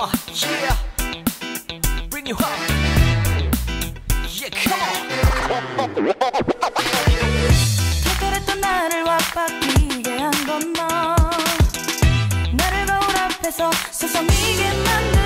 Uh, yeah. Bring you up. Yeah, come on. 특별했던 나를 와바뀌게 한건 너 나를 거울 앞에서 서성이게 만들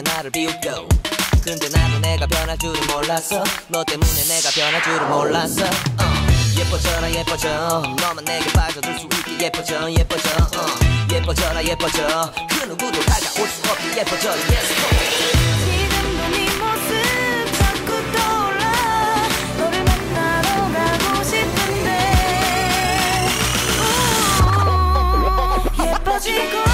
하면 나를 비웃고 근데 나도 내가 변할 줄은 몰랐어. 너 때문에 내가 변할 줄은 몰랐어. 어. 예뻐져라 예뻐져. 너만 내게 빠져들 수 있게 예뻐져 예뻐져. 어. 예뻐져라 예뻐져. 그 누구도 다가올 수 없게 예뻐져 yes, 지금도 네 모습 자꾸 떠올라. 너를 만나러 가고 싶은데. 우, 예뻐지고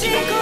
Chico.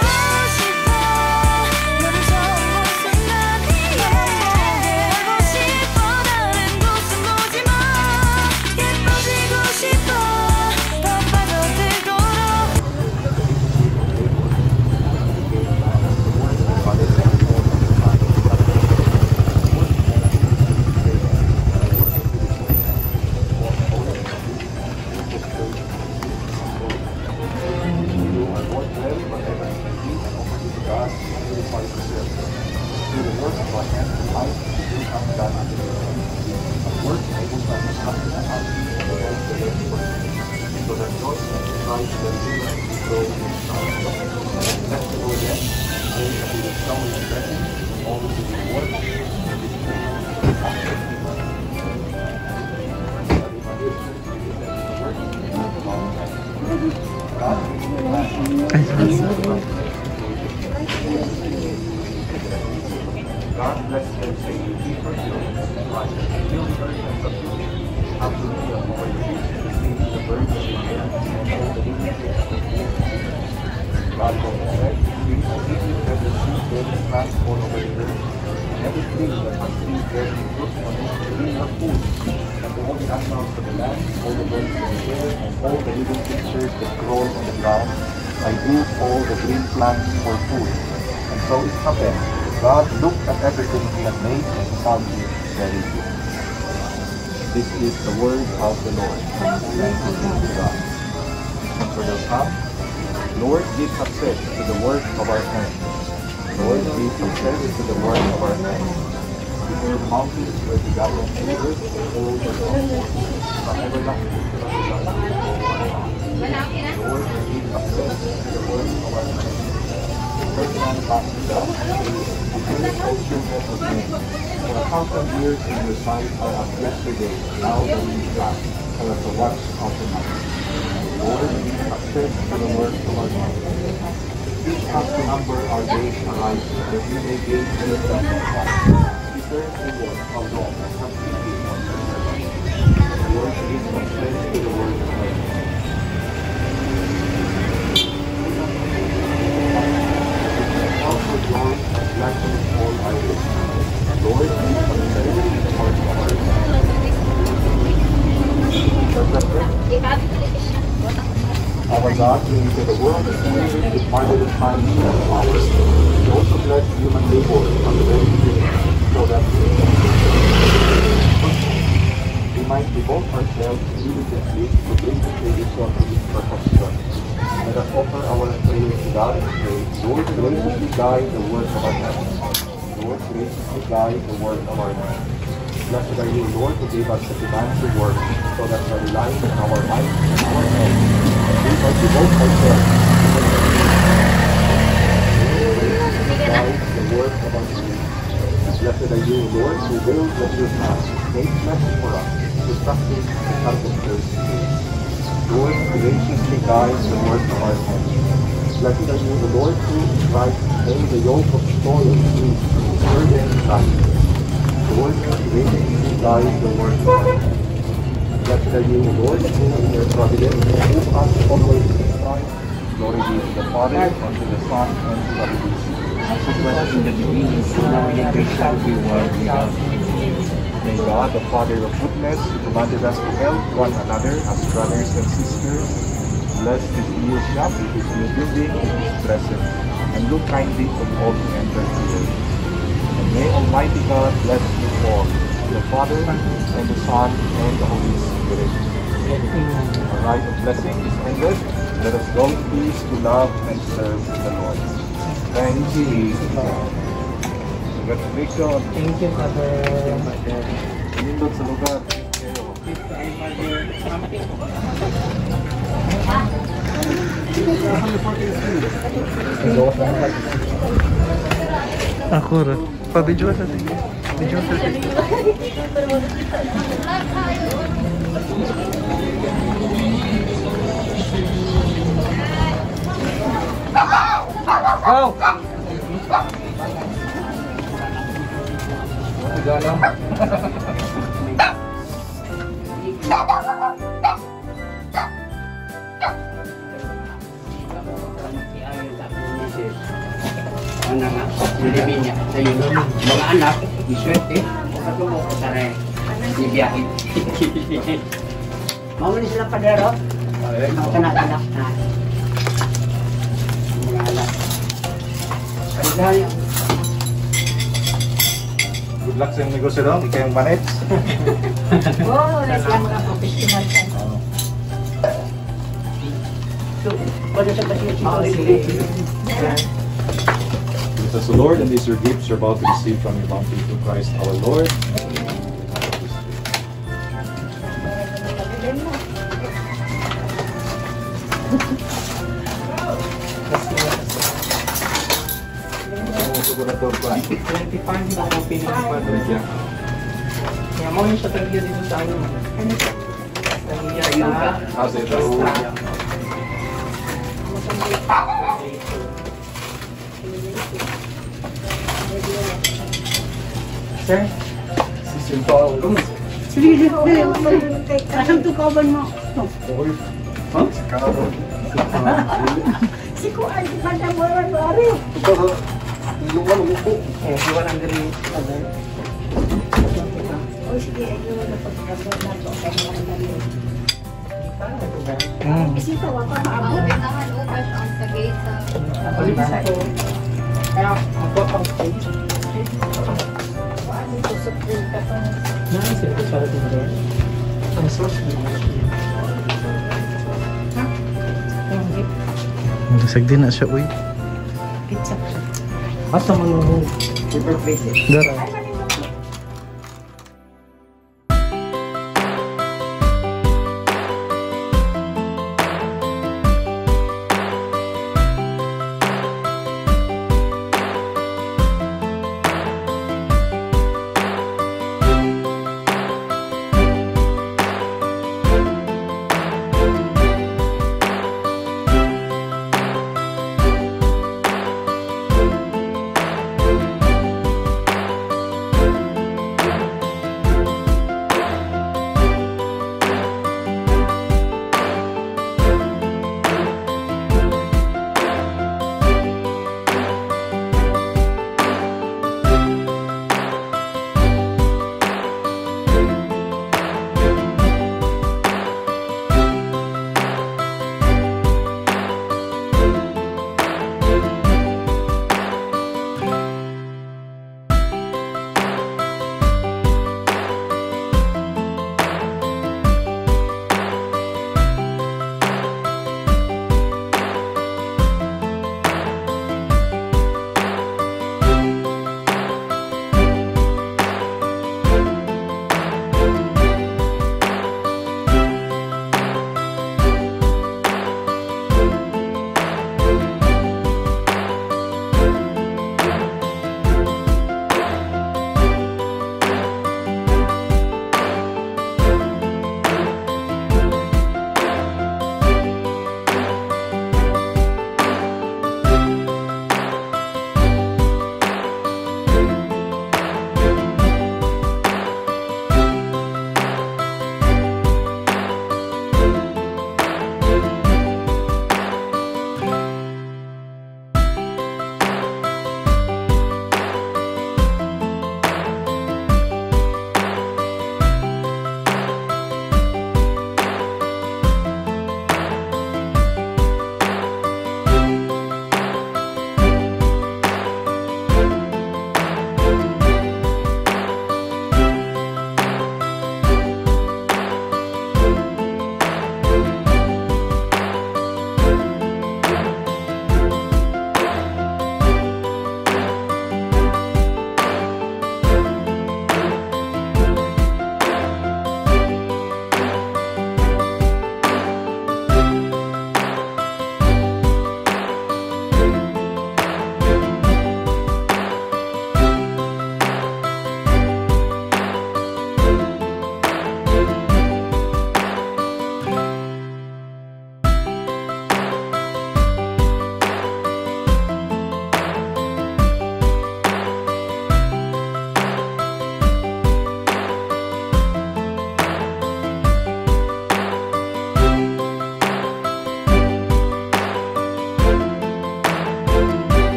The the and every that your food, and the the land, all the birds and all the living creatures that crawl on the ground. I all the green plants for food. And so it happened. God looked at everything he had made and found it very good. This is the word of the Lord. Thanks be to God. For the come, Lord, give success to the work of our hands. Lord, give success to the work of our hands. The mountains where the God the earth, all the from everlasting. Lord, give success to the work of our. For a thousand years in your sight are as yesterday, now the wind flash, or as the watch of the night. Lord, success to the work of our hands. Teach us to number our days aright, that we may gain wisdom and sight. Discern the work of God and substitute on the. Lord, give success to the work of our God created the world and created departed the time and hours. He also blessed human labor from the very beginning, so that we might devote ourselves diligently to bring the creation to its perfection. Let us offer our prayers to God and pray, Lord, graciously guide the words of our hands. Lord, graciously guide the words of our hands. Blessed are you, Lord, who gave us the to work, so that by relying on our might and our might devote ourselves to guide the work of our spirit. Blessed are you, Lord, who will let your hand make flesh for us to practice the self-service spirit. Lord, graciously guide the work of our hands. Blessed are you, the Lord, who Christ made the yoke of toil to burden life. Lord, guide the work hands. Blessed are you, Lord, in your providence move us always in time. Glory be to the Father, and to the Son, and to the Holy Spirit. as it was in the beginning, so now and ever shall be, world without. May God, the Father of goodness, who commanded us to help one another as brothers and sisters, bless this new shop, this new building, in His presence, and look kindly on all who enter here. And may Almighty God bless you all, the Father, and the Son, and the Holy Spirit. Our rite of blessing is ended. Let us go in peace to love and serve the Lord. Thanks be to God. Congratulations. Thank you, Father. Nindot sa lugar. Thank you. Ako ra. Pa-video ka sa sige. Video ka sa sige. Ano nga, Pilipinya. Sa yun, mga anak, iswerte, patungo ko sa rin. Ibiyahin. Mamuli silang padero. Mga kanak-anak na. Mga anak. Pagdahal Good luck sa iyong negosyo daw, hindi kayong manit. Oh, Oo, nasa mga professional ka. Oh. So, pwede sa pati yung chikaw. Oo, sige. Bless the Lord, and these are gifts you're about to receive from your bounty through Christ our Lord. Sigurado pa. 25 na ako pinili Father. Kaya mo yung sa tagya dito sa ano. Tagya sa... How's it? Sir? Sister Paolo. Sige, sige. Asang tukaban mo? Paul. Ha? Kabo. Si Kuan, di ba na mo rin ari? Ito, luwan mo po. Eh, luwan ang gari. O sige, ayun na pagkakasawa na ito. Hmm. Kasi ito, wala pa maabot. Kasi ito, wala pa maabot. Kasi ito, wala pa. Kaya ang pang stage. Paano ito sa print ka pa? Din doon. Ang source mo. Ha? Hindi. Nagsag din na siya, uy. Pizza. Asa man mo? Paper plate. Dara.